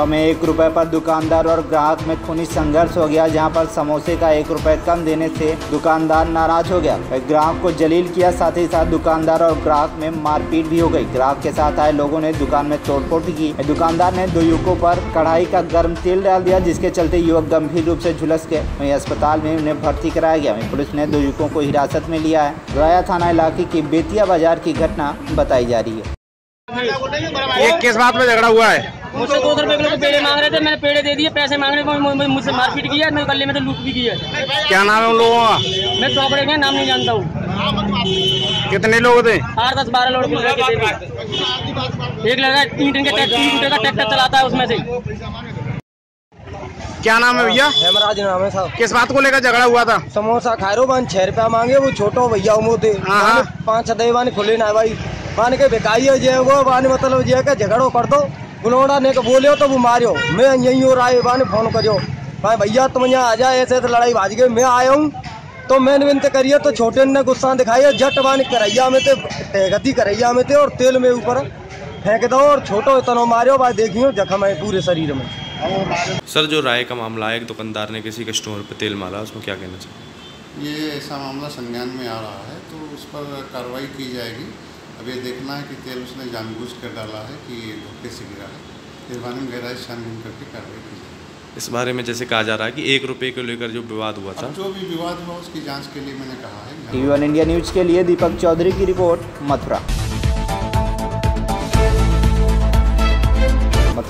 मथुरा में एक रुपए पर दुकानदार और ग्राहक में खूनी संघर्ष हो गया, जहाँ पर समोसे का एक रुपए कम देने से दुकानदार नाराज़ हो गया। ग्राहक को जलील किया, साथ ही साथ दुकानदार और ग्राहक में मारपीट भी हो गई। ग्राहक के साथ आए लोगों ने दुकान में तोड़फोड़ भी की। दुकानदार ने दो युवकों पर कढ़ाई का गर्म तेल डाल दिया, जिसके चलते युवक गंभीर रूप से झुलस गए। वहीं अस्पताल में उन्हें भर्ती कराया गया। पुलिस ने दो युवकों को हिरासत में लिया है। राया थाना इलाके की बेतिया बाज़ार की घटना बताई जा रही है। ये किस बात में झगड़ा हुआ है? मुझसे दो सौ रुपए किलो पेड़े मांग रहे थे मैंने पेड़े दे दिए पैसे मांग रहे थे मुझसे मारपीट की है मैं गले में तो लूट भी की है क्या नाम है उन लोगों का? मैं चौपड़े का नाम नहीं जानता हूँ। कितने लोग थे? आठ दस बारह लोग एक लड़का तीन दिन के ट्रैक्टर तीन घंटे का ट्रैक्टर चलाता है उसमें से। क्या नाम है भैया? हेमराज नाम है साहब। किस बात को लेकर झगड़ा हुआ था? समोसा खाए रो बान छह रुपया मांगे वो छोटो भैया उमो थे। हाँ, हाँ। पाँच छह दे बाने खुले ना भाई। मान के बेकाई है जे वो बाने मतलब जे के झगड़ो कर दो। गुनोड़ा ने के बोलियो तो वो मारियो। मैं यहीं और आए बाने फ़ोन करियो। भाई भैया तुम यहाँ आ जाए ऐसे ऐसे लड़ाई भाज गई मैं आया हूँ। तो मैंने विनती करिए तो छोटे ने गुस्सा दिखाई जट बाने करैया में थे गति करैया में थे और तेल में ऊपर फेंक दो और छोटो इतना मारियो भाई देखियो जख्म है पूरे शरीर में। सर जो राय का मामला है एक दुकानदार ने किसी कस्टमर पर तेल मारा उसमें क्या कहना चाहिए? ये ऐसा मामला संज्ञान में आ रहा है तो उस पर कार्रवाई की जाएगी। अब ये देखना है कि तेल उसने जानबूझ कर डाला है कि धोखे से गिरा है। फिर बारे में गहराई छानबीन करके कार्रवाई की जाए। इस बारे में जैसे कहा जा रहा है कि एक रुपये को लेकर जो विवाद हुआ था। जो भी विवाद हुआ उसकी जाँच के लिए मैंने कहा है। टीवी वन इंडिया न्यूज़ के लिए दीपक चौधरी की रिपोर्ट मथुरा।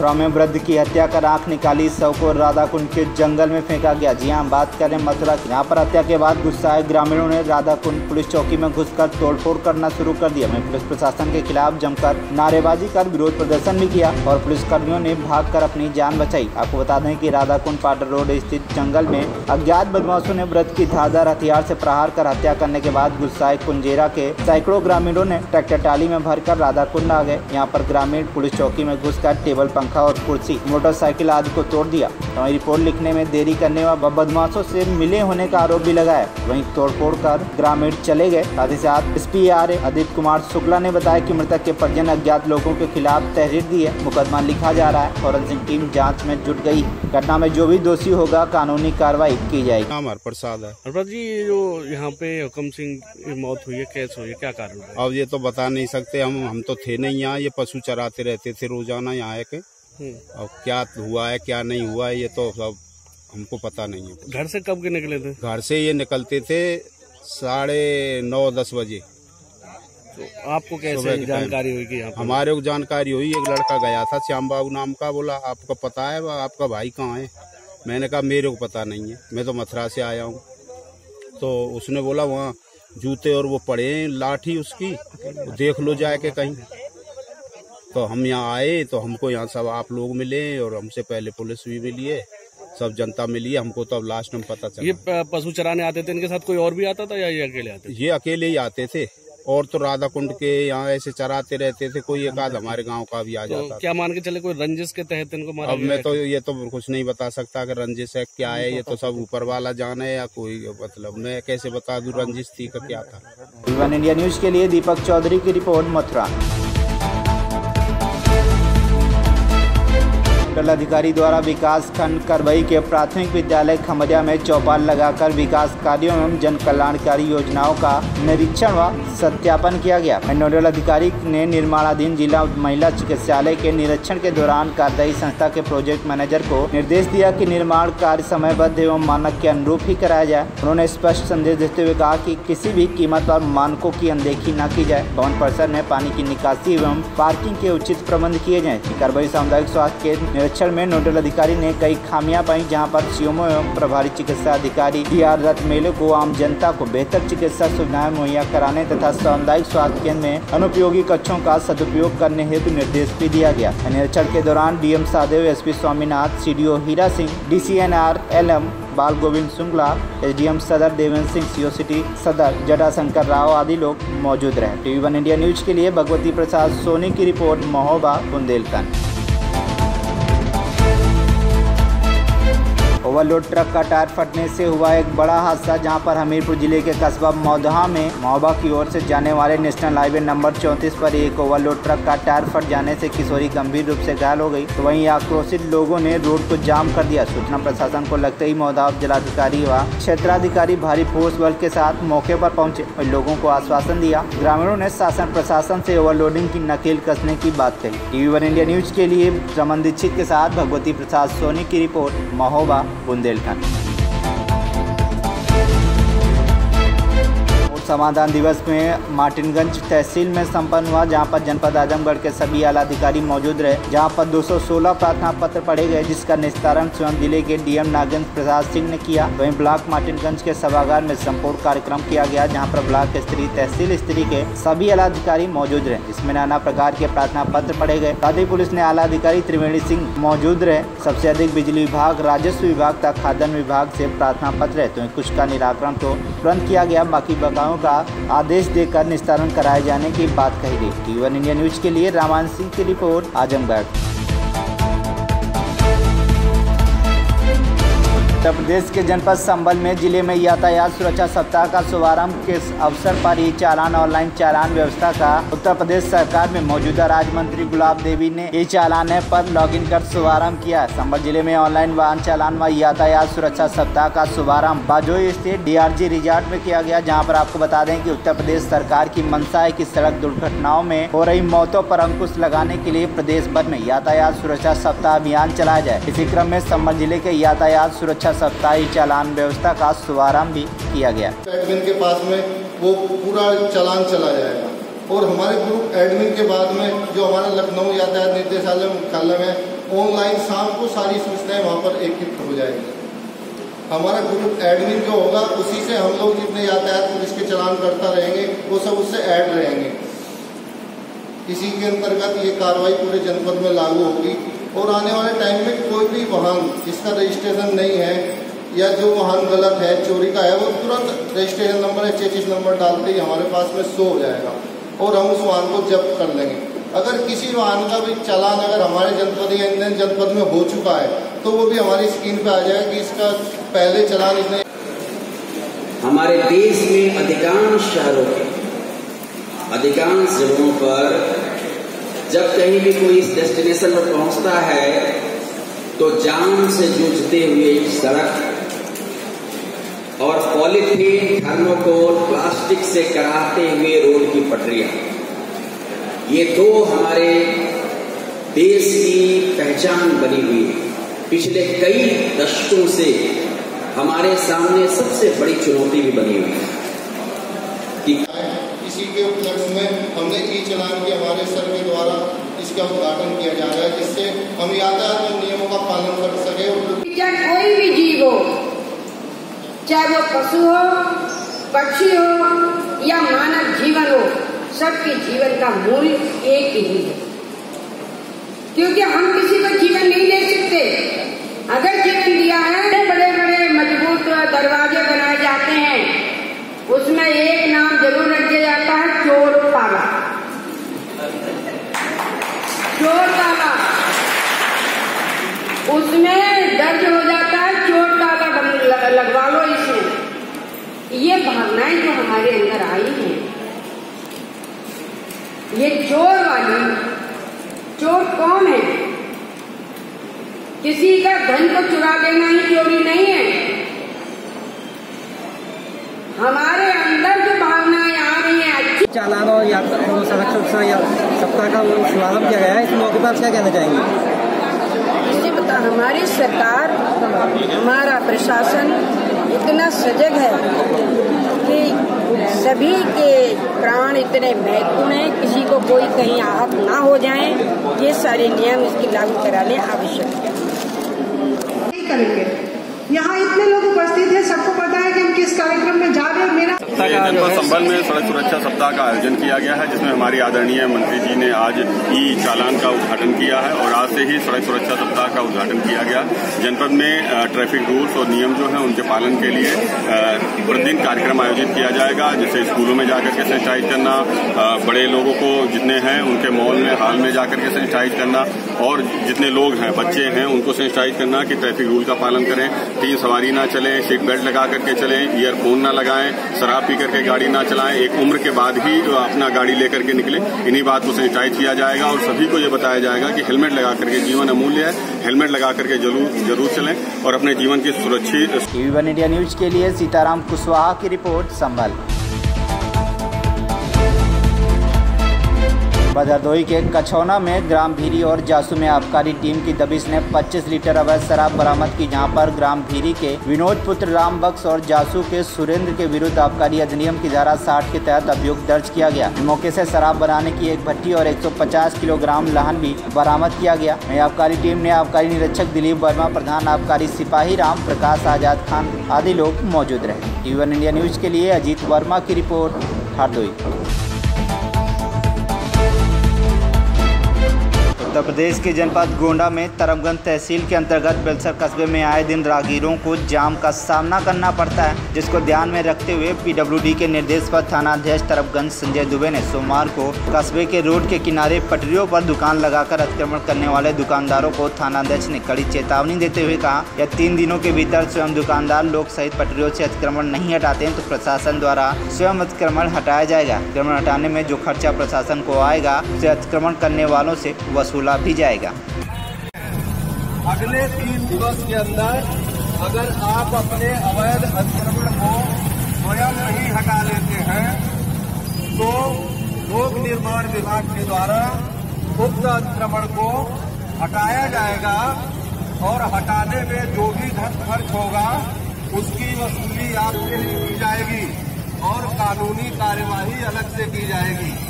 मथुरा में वृद्ध की हत्या कर आँख निकाली, शव को राधाकुंड के जंगल में फेंका गया। जी हाँ बात करें मथुरा की। यहाँ पर हत्या के बाद गुस्साए ग्रामीणों ने राधाकुंड पुलिस चौकी में घुसकर तोड़फोड़ करना शुरू कर दिया। वहीं पुलिस प्रशासन के खिलाफ जमकर नारेबाजी कर विरोध प्रदर्शन भी किया और पुलिस कर्मियों ने भागकर अपनी जान बचाई। आपको बता दें कि राधाकुंड पाटर रोड स्थित जंगल में अज्ञात बदमाशों ने व्रत की धारदार हथियार से प्रहार कर हत्या करने के बाद गुस्साए कुंजेरा के सैकड़ों ग्रामीणों ने ट्रैक्टर टाली में भरकर राधाकुंड आ गए। यहाँ पर ग्रामीण पुलिस चौकी में घुसकर टेबल पंखा और कुर्सी मोटरसाइकिल आदि को तोड़ दिया। वहीं रिपोर्ट लिखने में देरी करने व बदमाशों से मिले होने का आरोप भी लगाया। वहीं तोड़फोड़ कर ग्रामीण चले गए। साथ ही साथ S P R Aditya Kumar Shukla ने बताया कि मृतक के परिजन अज्ञात लोगों के खिलाफ तहरीर दी है। मुकदमा लिखा जा रहा है। फॉरेंसिक टीम जाँच में जुट गई घटना में जो भी दोषी होगा कानूनी कार्रवाई की जाएगी। नाम प्रसाद है। जी जो यहाँ पे हुकम सिंह की मौत हुई है कैसे हुई है क्या कारण है? अब ये तो बता नहीं सकते। हम हम तो थे नहीं यहाँ। ये पशु चराते रहते थे रोज़ाना यहाँ के हम्म। अब क्या हुआ है क्या नहीं हुआ है ये तो सब हमको पता नहीं है। घर से कब के निकले थे? घर से ये निकलते थे साढ़े नौ दस बजे। तो आपको कैसे जानकारी हुई कि हमारे को जानकारी हुई एक लड़का गया था श्याम बाबू नाम का बोला आपको पता है आपका भाई कहाँ है? मैंने कहा मेरे को पता नहीं है मैं तो मथुरा से आया हूँ। तो उसने बोला वहाँ जूते और वो पड़े लाठी उसकी देख लो जाए के कहीं। तो हम यहाँ आए तो हमको यहाँ सब आप लोग मिले और हमसे पहले पुलिस भी मिली है। सब जनता मिली है हमको तो अब लास्ट में पता चला। प- पशु चराने आते थे इनके साथ कोई और भी आता था या ये अकेले आते ये अकेले ही आते थे। और तो राधा कुंड के यहाँ ऐसे चराते रहते थे कोई एक आध हमारे गाँव का भी आ तो जाता था। क्या मान के चले कोई रंजिश के तहत इनको मारा अब मैं तो ये तो कुछ नहीं बता सकता कि रंजिश है क्या है ये तो सब ऊपर वाला जाने या कोई मतलब मैं कैसे बता दू रंजिश थी का क्या था? वन इंडिया न्यूज़ के लिए दीपक चौधरी की रिपोर्ट मथुरा। मंडल अधिकारी द्वारा विकास खंड करवई के प्राथमिक विद्यालय खमरिया में चौपाल लगाकर विकास कार्यों एवं जन कल्याणकारी योजनाओं का निरीक्षण व सत्यापन किया गया। नोडल अधिकारी ने निर्माणाधीन जिला महिला चिकित्सालय के निरीक्षण के दौरान कार्यदायी संस्था के प्रोजेक्ट मैनेजर को निर्देश दिया की निर्माण कार्य समयबद्ध एवं मानक के अनुरूप ही कराया जाए। उन्होंने स्पष्ट संदेश देते हुए कहा कि किसी भी कीमत और मानकों की अनदेखी न की जाए। भवन परिसर में पानी की निकासी एवं पार्किंग के उचित प्रबंध किए जाए। करबई सामुदायिक स्वास्थ्य के निरीक्षण में नोडल अधिकारी ने कई खामियाँ पाई, जहाँ पर सीएमओ एवं प्रभारी चिकित्सा अधिकारी डी आर रथ मेले को आम जनता को बेहतर चिकित्सा सुविधाएँ मुहैया कराने तथा सामुदायिक स्वास्थ्य केंद्र में अनुपयोगी कक्षों का सदुपयोग करने हेतु निर्देश भी दिया गया। निरीक्षण के दौरान DM Sadev, SP Swaminath, CDO Hira Singh, DCNR LM Bal Govind Shukla SDM सदर देवेंद्र सिंह, सीओ सिटी सदर जटाशंकर राव आदि लोग मौजूद रहे। टीवी वन इंडिया न्यूज़ के लिए भगवती प्रसाद सोनी की report, Mahoba, Bundelkhand. Overload truck का टायर फटने से हुआ एक बड़ा हादसा, जहाँ पर हमीरपुर ज़िले के कस्बा मौदहा में महोबा की ओर से जाने वाले नेशनल हाईवे नंबर 34 पर एक ओवरलोड ट्रक का टायर फट जाने से किशोरी गंभीर रूप से घायल हो गई। तो वहीं आक्रोशित लोगों ने रोड को जाम कर दिया। सूचना प्रशासन को लगते ही मौदा जिलाधिकारी व क्षेत्राधिकारी भारी फोर्स बल के साथ मौके पर पहुँचे और लोगों को आश्वासन दिया। ग्रामीणों ने शासन प्रशासन से ओवरलोडिंग की नकेल कसने की बात कही। टीवी वन इंडिया न्यूज़ के लिए रमन दीक्षित के साथ भगवती प्रसाद सोनी की रिपोर्ट, महोबा। बुंदेलखंड समाधान दिवस में मार्टिनगंज तहसील में संपन्न हुआ, जहाँ पर जनपद आजमगढ़ के सभी आला अधिकारी मौजूद रहे। जहाँ पर 216 प्रार्थना पत्र पढ़े गए, जिसका निस्तारण स्वयं ज़िले के डीएम नागेंद्र प्रसाद सिंह ने किया। वहीं ब्लॉक मार्टिनगंज के सभागार में संपूर्ण कार्यक्रम किया गया, जहाँ पर ब्लॉक स्तरीय तहसील स्तरीय के सभी आला अधिकारी मौजूद रहे इसमें नाना प्रकार के प्रार्थना पत्र पढ़े गए। ही पुलिस ने आला अधिकारी त्रिवेणी सिंह मौजूद रहे। सबसे अधिक बिजली विभाग, राजस्व विभाग तथा खाद्यान्न विभाग से प्रार्थना पत्र है। तो कुछ का निराकरण तो तुरंत किया गया, बाकी बकायों का आदेश देकर निस्तारण कराए जाने की बात कही गई। टी वन इंडिया न्यूज़ के लिए रामान सिंह की रिपोर्ट, आजमगढ़। उत्तर प्रदेश के जनपद संबल में ज़िले में यातायात सुरक्षा सप्ताह का शुभारंभ के अवसर पर ई चालान, ऑनलाइन चालान व्यवस्था का उत्तर प्रदेश सरकार में मौजूदा राज्य मंत्री गुलाब देवी ने ई चालान ऐप पर लॉगिन कर शुभारंभ किया। संबल ज़िले में ऑनलाइन वाहन चालान व यातायात सुरक्षा सप्ताह का शुभारंभ बाजोई स्थित डीआरजी रिजॉर्ट में किया गया, जहाँ पर आपको बता दें की उत्तर प्रदेश सरकार की मंशा है की सड़क दुर्घटनाओं में हो रही मौतों पर अंकुश लगाने के लिए प्रदेश भर में यातायात सुरक्षा सप्ताह अभियान चलाया जाए। इसी क्रम में संबल ज़िले के यातायात सुरक्षा सप्ताही चालान व्यवस्था का शुभारंभ भी किया गया। एडमिन के पास में वो पूरा चालान चला जाएगा। और हमारे ग्रुप एडमिन के बाद में जो हमारा लखनऊ यातायात निर्देशालय मुख्यालय में ऑनलाइन शाम को सारी सूचनाएँ वहाँ पर एकत्रित हो जाएगी। हमारा ग्रुप एडमिन जो होगा, उसी से हम लोग जितने यातायात पुलिस के चलान करता रहेंगे, वो सब उससे ऐड रहेंगे। इसी के अंतर्गत ये कार्रवाई पूरे जनपद में लागू होगी। और आने वाले टाइम में कोई भी वाहन जिसका रजिस्ट्रेशन नहीं है या जो वाहन गलत है, चोरी का है, वो तुरंत रजिस्ट्रेशन नंबर या चेचिस नंबर डालते ही हमारे पास में शो हो जाएगा और हम उस वाहन को जब्त कर लेंगे। अगर किसी वाहन का भी चालान अगर हमारे जनपद या इंडियन जनपद में हो चुका है तो वो भी हमारी स्क्रीन पे आ जाएगा कि इसका पहले चलान इसने हमारे देश में अधिकांश शहरों के अधिकांश जगहों पर जब कहीं भी कोई इस डेस्टिनेशन पर पहुँचता है तो जाम से जूझते हुए सड़क और पॉलीथीन थर्मोकोल प्लास्टिक से कराते हुए रोड की पटरियाँ। ये दो हमारे देश की पहचान बनी हुई है। पिछले कई दशकों से हमारे सामने सबसे बड़ी चुनौती भी बनी हुई है कि इसी के उपलक्ष्य में हमने ई चलान के हमारे सर के द्वारा इसका उद्घाटन किया जा रहा है, जिससे हम यातायात नियमों का पालन कर सके कोई भी जीव हो, चाहे वो पशु हो, पक्षी हो, या मानव जीवन हो, सबके जीवन का मूल एक ही है। क्योंकि हम किसी को जीवन नहीं दे सकते। अगर जीवन दिया है बड़े बड़े मज़बूत दरवाजे बनाए जाते हैं उसमें एक नाम ज़रूर रख दिया जाता है, चोर ताला चोर ताला उसमें दर्ज हो जाता है, चोर ताला लगवा लो इसमें। ये भावनाएँ जो हमारे अंदर आई हैं, ये चोर वाली, चोर कौन है? किसी का धन को चुरा देना ही चोरी नहीं है। हमारे अंदर जो भावनाएँ आ रही हैं अच्छी चालान और यात्रा सड़क सुरक्षा सप्ताह का शुभारंभ किया गया है इस मौके पर आप क्या कहना चाहेंगे? बता हमारी सरकार हमारा प्रशासन इतना सजग है कि सभी के प्राण इतने महत्वपूर्ण हैं किसी को कोई कहीं आहत ना हो जाए ये सारे नियम इसकी लागू कराने आवश्यक है करेंगे यहाँ इतने लोग उपस्थित हैं सबको पता है कि हम किस कार्यक्रम में जा रहे हैं? मेरा सप्ताह का जनपद संबल में सड़क सुरक्षा सप्ताह का आयोजन किया गया है जिसमें हमारी आदरणीय मंत्री जी ने आज ई चालान का उद्घाटन किया है और आज से ही सड़क सुरक्षा सप्ताह का उद्घाटन किया गया। जनपद में ट्रैफ़िक रूल्स और नियम जो हैं उनके पालन के लिए प्रतिदिन कार्यक्रम आयोजित किया जाएगा जैसे स्कूलों में जाकर के सैनिटाइज करना बड़े लोगों को जितने हैं उनके मॉल में हाल में जाकर के सैनिटाइज करना और जितने लोग हैं बच्चे हैं उनको सैनिटाइज करना कि ट्रैफ़िक रूल का पालन करें। तीन सवारी ना चलें सीट बेल्ट लगा करके चलें ईयरफोन ना लगाएँ शराब पी करके गाड़ी ना चलाएँ। एक उम्र के बाद ही अपना गाड़ी लेकर के निकले, इन्हीं बात को सैनिटाइज किया जाएगा और सभी को ये बताया जाएगा कि हेलमेट लगा करके जीवन अमूल्य है। हेलमेट लगा करके ज़रूर ज़रूर चलें और अपने जीवन की सुरक्षित टीवी वन इंडिया न्यूज़ के लिए सीताराम कुशवाहा की रिपोर्ट संभल। बदरदोई के कछौना में ग्राम भीरी और जासू में आबकारी टीम की दबिश ने 25 लीटर अवैध शराब बरामद की, जहाँ पर ग्राम भीरी के विनोद पुत्र राम बक्स और जासू के सुरेंद्र के विरुद्ध आबकारी अधिनियम की धारा 60 के तहत अभियोग दर्ज किया गया। मौके से शराब बनाने की एक भट्टी और 150 किलोग्राम लहन भी बरामद किया गया। वहीं आबकारी टीम ने आबकारी निरीक्षक दिलीप वर्मा, प्रधान आबकारी सिपाही राम प्रकाश आज़ाद खान आदि लोग मौजूद रहे। टीवी इंडिया न्यूज़ के लिए अजीत वर्मा की रिपोर्ट हरदोई उत्तर प्रदेश के जनपद गोंडा में तरमगंज तहसील के अंतर्गत बेलसर कस्बे में आए दिन राहगीरों को जाम का सामना करना पड़ता है, जिसको ध्यान में रखते हुए पीडब्ल्यूडी के निर्देश पर थानाध्यक्ष तरफगंज संजय दुबे ने सोमवार को कस्बे के रोड के किनारे पटरियों पर दुकान लगाकर अतिक्रमण करने वाले दुकानदारों को थानाध्यक्ष ने कड़ी चेतावनी देते हुए कहा या तीन दिनों के भीतर स्वयं दुकानदार लोग सहित पटरियों ऐसी अतिक्रमण नहीं हटाते तो प्रशासन द्वारा स्वयं अतिक्रमण हटाया जाएगा। अतिक्रमण हटाने में जो खर्चा प्रशासन को आएगा, उसे अतिक्रमण करने वालों ऐसी वसूला भी जाएगा। अगले तीन दिवस के अंदर अगर आप अपने अवैध अतिक्रमण को स्वयं नहीं हटा लेते हैं तो लोक निर्माण विभाग के द्वारा उक्त अतिक्रमण को हटाया जाएगा और हटाने में जो भी धन खर्च होगा, उसकी वसूली आपके लिए की जाएगी और कानूनी कार्यवाही अलग से की जाएगी।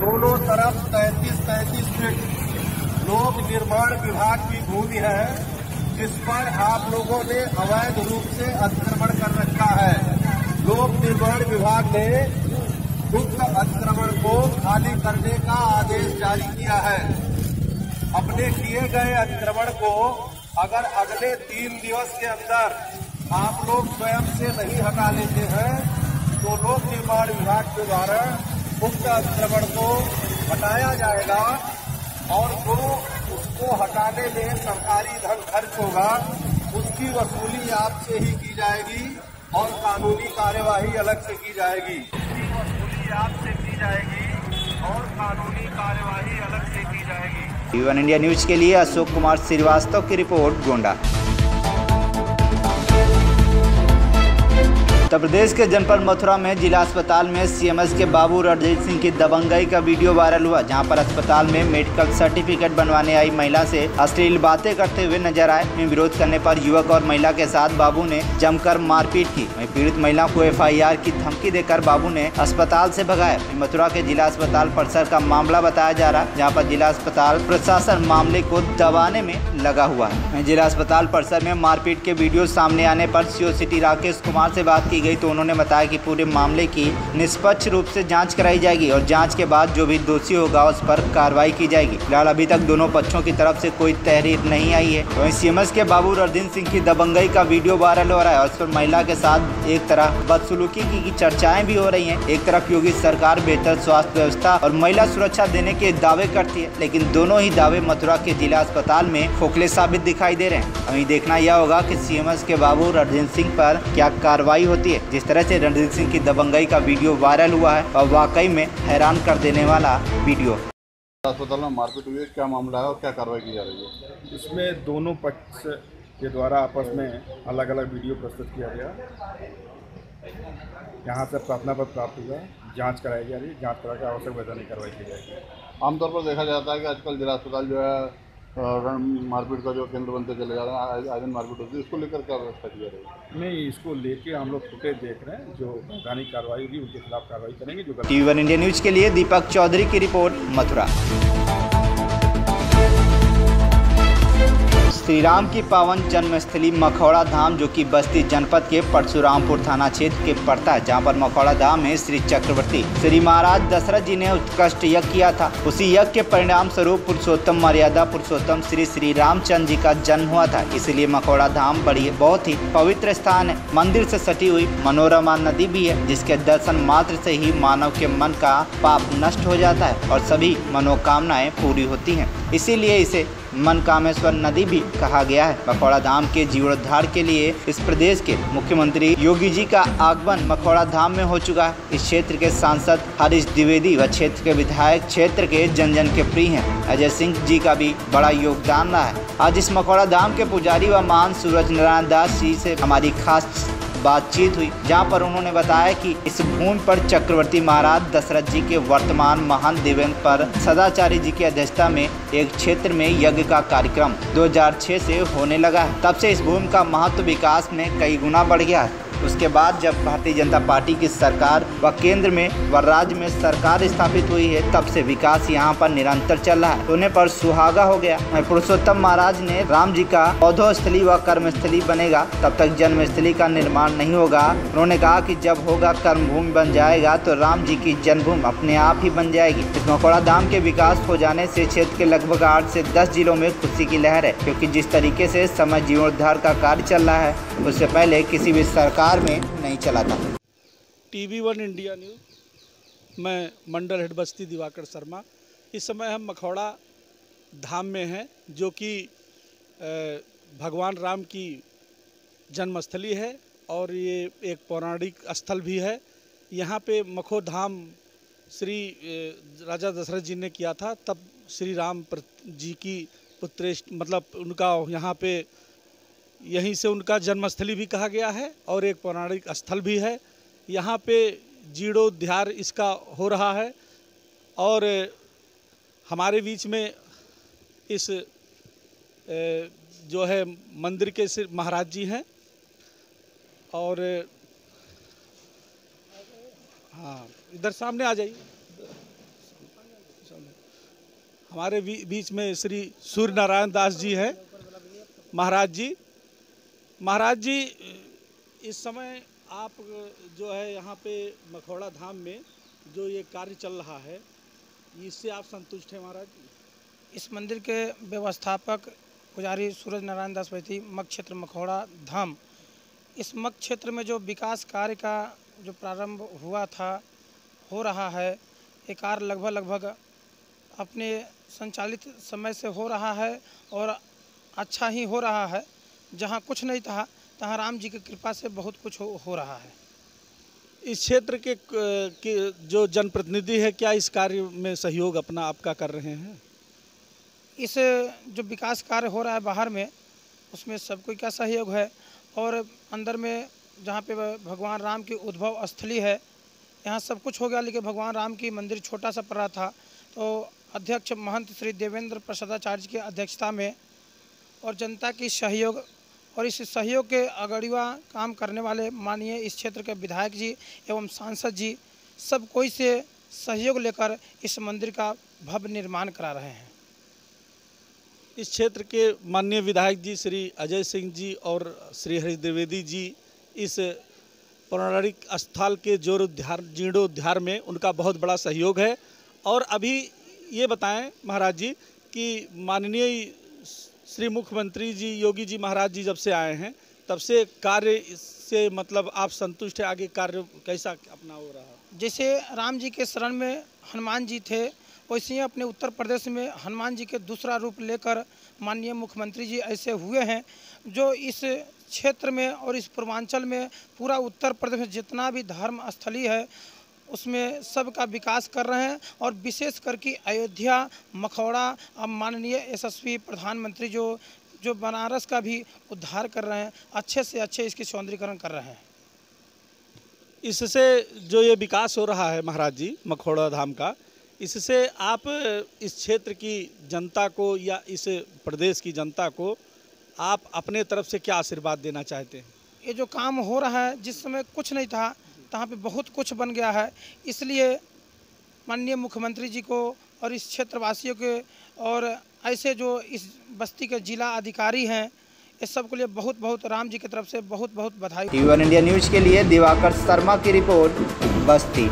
दोनों तरफ़ 33 तैंतीस फीट लोक निर्माण विभाग की भूमि है, जिस पर आप लोगों ने अवैध रूप से अतिक्रमण कर रखा है। लोक निर्माण विभाग ने उक्त अतिक्रमण को खाली करने का आदेश जारी किया है। अपने किए गए अतिक्रमण को अगर अगले तीन दिवस के अंदर आप लोग स्वयं से नहीं हटा लेते हैं तो लोक निर्माण विभाग के द्वारा उक्त अतिक्रमण को हटाया जाएगा और जो उसको हटाने में सरकारी धन खर्च होगा, उसकी वसूली आपसे ही की जाएगी और कानूनी कार्यवाही अलग से की जाएगी। उसकी वसूली आपसे की जाएगी और कानूनी कार्यवाही अलग से की जाएगी। टीवी वन इंडिया न्यूज़ के लिए अशोक कुमार श्रीवास्तव की रिपोर्ट गोंडा। उत्तर प्रदेश के जनपद मथुरा में जिला अस्पताल में सीएमएस के बाबू रणजीत सिंह की दबंगई का वीडियो वायरल हुआ, जहाँ पर अस्पताल में मेडिकल सर्टिफिकेट बनवाने आई महिला से अश्लील बातें करते हुए नज़र आए। में विरोध करने पर युवक और महिला के साथ बाबू ने जमकर मारपीट की। वहीं पीड़ित महिला को एफआईआर की धमकी देकर बाबू ने अस्पताल ऐसी भगाया। मथुरा के जिला अस्पताल परिसर का मामला बताया जा रहा है जहाँ पर जिला अस्पताल प्रशासन मामले को दबाने में लगा हुआ है। जिला अस्पताल परिसर में मारपीट के वीडियो सामने आने आरोप सीओ सिटी राकेश कुमार ऐसी बात की गई तो उन्होंने बताया कि पूरे मामले की निष्पक्ष रूप से जाँच कराई जाएगी और जाँच के बाद जो भी दोषी होगा उस पर कार्रवाई की जाएगी। फ़िलहाल अभी तक दोनों पक्षों की तरफ़ से कोई तहरीर नहीं आई है। वहीं सीएमएस के बाबू रजदीन सिंह की दबंगई का वीडियो वायरल हो रहा है। और उस पर महिला के साथ एक तरह बदसलूकी की, चर्चाएँ भी हो रही है। एक तरफ़ योगी सरकार बेहतर स्वास्थ्य व्यवस्था और महिला सुरक्षा देने के दावे करती है लेकिन दोनों ही दावे मथुरा के जिला अस्पताल में खोखले साबित दिखाई दे रहे हैं। वहीं देखना यह होगा कि सीएमएस के बाबू रणजीत सिंह पर क्या कार्रवाई होती है जिस तरह से रणजीत सिंह की दबंगई का वीडियो वायरल हुआ है और वाकई में हैरान कर देने वाला वीडियो। अस्पताल में मारपीट हुई है क्या मामला है और क्या कार्रवाई की जा रही है? इसमें दोनों पक्ष के द्वारा आपस में अलग अलग वीडियो प्रस्तुत किया गया। यहाँ से प्रार्थना पत्र प्राप्त हुआ जाँच कराई जा रही है जाँच करा के आवश्यक वैधानिक कार्रवाई की जाएगी। आमतौर पर देखा जाता है कि आजकल जिला अस्पताल जो है मारपीट का जो केंद्र बनते चले जा रहे हैं दिन मारपीट होती है इसको लेकर क्या व्यवस्था की जा रही है? नहीं इसको लेके हम लोग फुटेज देख रहे हैं जो वैधानिक कार्रवाई होगी उनके खिलाफ कार्रवाई करेंगे जो टीवी वन इंडिया न्यूज़ के लिए दीपक चौधरी की रिपोर्ट मथुरा। श्री राम की पावन जन्मस्थली मखौड़ा धाम, जो कि बस्ती जनपद के परशुरामपुर थाना क्षेत्र के पड़ता है, जहाँ पर मखौड़ा धाम में श्री चक्रवर्ती, श्री महाराज दशरथ जी ने उत्कृष्ट यज्ञ किया था। उसी यज्ञ के परिणाम स्वरूप पुरुषोत्तम मर्यादा, पुरुषोत्तम श्री श्री रामचंद्र जी का जन्म हुआ था। इसलिए मखौड़ा धाम बड़ी, बहुत ही पवित्र स्थान है। मंदिर से सटी हुई मनोरमा नदी भी है, जिसके दर्शन मात्र से ही मानव के मन का पाप नष्ट हो जाता है और सभी मनोकामनाएँ पूरी होती हैं। इसीलिए इसे मन कामेश्वर नदी भी कहा गया है। मखौड़ा धाम के जीर्णोद्धार के लिए इस प्रदेश के मुख्यमंत्री योगी जी का आगमन मखौड़ा धाम में हो चुका है। इस क्षेत्र के सांसद हरीश द्विवेदी व क्षेत्र के विधायक क्षेत्र के जन जन के प्रिय हैं। अजय सिंह जी का भी बड़ा योगदान रहा है। आज इस मखौड़ा धाम के पुजारी व महान सूरज नारायण दास जी से हमारी खास बातचीत हुई, जहाँ पर उन्होंने बताया कि इस भूमि पर चक्रवर्ती महाराज दशरथ जी के वर्तमान महान दिवंग पर सदाचारी जी की अध्यक्षता में एक क्षेत्र में यज्ञ का कार्यक्रम 2006 से होने लगा है। तब से इस भूमि का महत्व विकास में कई गुना बढ़ गया है। उसके बाद जब भारतीय जनता पार्टी की सरकार व केंद्र में व राज्य में सरकार स्थापित हुई है, तब से विकास यहाँ पर निरंतर चल रहा है। होने पर सुहागा हो गया। पुरुषोत्तम महाराज ने राम जी का पौधोस्थली व कर्मस्थली बनेगा, तब तक जन्मस्थली का निर्माण नहीं होगा। उन्होंने कहा कि जब होगा कर्मभूमि बन जाएगा तो राम जी की जन्मभूमि अपने आप ही बन जाएगी। इस मकोड़ा धाम के विकास हो जाने से क्षेत्र के लगभग आठ से दस जिलों में खुशी की लहर है, क्योंकि जिस तरीके से समय जीर्णोद्धार का कार्य चल रहा है उससे पहले किसी भी सरकार में नहीं चला था। टीवी वन इंडिया न्यूज़, मैं मंडल हेड बस्ती दिवाकर शर्मा। इस समय हम मखौड़ा धाम में हैं, जो कि भगवान राम की जन्मस्थली है, और ये एक पौराणिक स्थल भी है। यहाँ पे मखो धाम श्री राजा दशरथ जी ने किया था। तब श्री राम जी की पुत्रेष्ट मतलब उनका यहाँ पे यहीं से उनका जन्मस्थली भी कहा गया है और एक पौराणिक स्थल भी है। यहाँ पे जीर्णोद्धार इसका हो रहा है और हमारे बीच में इस जो है मंदिर के सिर्फ़ महाराज जी हैं और हाँ इधर सामने आ जाइए। हमारे बीच में श्री सूर्य नारायण दास जी हैं, महाराज जी। महाराज जी, इस समय आप जो है यहाँ पे मखौड़ा धाम में जो ये कार्य चल रहा है, इससे आप संतुष्ट हैं महाराज? इस मंदिर के व्यवस्थापक पुजारी सूरज नारायण दास वैती मक क्षेत्र मखौड़ा धाम। इस मक क्षेत्र में जो विकास कार्य का जो प्रारंभ हुआ था, हो रहा है, ये कार्य लगभग लगभग अपने संचालित समय से हो रहा है और अच्छा ही हो रहा है। जहाँ कुछ नहीं था तहाँ राम जी की कृपा से बहुत कुछ हो, हो रहा है। इस क्षेत्र के, के जो जनप्रतिनिधि है क्या इस कार्य में सहयोग अपना आपका कर रहे हैं? इस जो विकास कार्य हो रहा है बाहर में उसमें सब कोई का सहयोग है? और अंदर में जहाँ पे भगवान राम की उद्भव स्थली है यहाँ सब कुछ हो गया लेकिन भगवान राम की मंदिर छोटा सा पड़ रहा था। तो अध्यक्ष महंत श्री देवेंद्र प्रसादाचार्य की अध्यक्षता में और जनता की सहयोग और इस सहयोग के अगड़िया काम करने वाले माननीय इस क्षेत्र के विधायक जी एवं सांसद जी सब कोई से सहयोग लेकर इस मंदिर का भव्य निर्माण करा रहे हैं। इस क्षेत्र के माननीय विधायक जी श्री अजय सिंह जी और श्री हरीश द्विवेदी जी इस पौराणिक स्थल के जोरोद्धार जीर्णोद्धार में उनका बहुत बड़ा सहयोग है। और अभी ये बताएँ महाराज जी कि माननीय श्री मुख्यमंत्री जी, योगी जी, महाराज जी जब से आए हैं, तब से कार्य से मतलब आप संतुष्ट है? आगे कार्य कैसा अपना हो रहा है? जैसे राम जी के शरण में हनुमान जी थे, वैसे ही अपने उत्तर प्रदेश में हनुमान जी के दूसरा रूप लेकर माननीय मुख्यमंत्री जी ऐसे हुए हैं, जो इस क्षेत्र में और इस पूर्वांचल में पूरा उत्तर प्रदेश में जितना भी धर्म स्थली है उसमें सबका विकास कर रहे हैं और विशेष करके अयोध्या मखौड़ा अब माननीय यशस्वी प्रधानमंत्री जो जो बनारस का भी उद्धार कर रहे हैं अच्छे से अच्छे इसके सौंदर्यकरण कर रहे हैं। इससे जो ये विकास हो रहा है महाराज जी मखौड़ा धाम का इससे आप इस क्षेत्र की जनता को या इस प्रदेश की जनता को आप अपने तरफ़ से क्या आशीर्वाद देना चाहते हैं? ये जो काम हो रहा है जिस समय कुछ नहीं था तहाँ पे बहुत कुछ बन गया है। इसलिए माननीय मुख्यमंत्री जी को और इस क्षेत्रवासियों के और ऐसे जो इस बस्ती के जिला अधिकारी हैं, इस सब के लिए बहुत बहुत राम जी की तरफ़ से बहुत बहुत बधाई वन इंडिया न्यूज़ के लिए दिवाकर शर्मा की रिपोर्ट, बस्ती।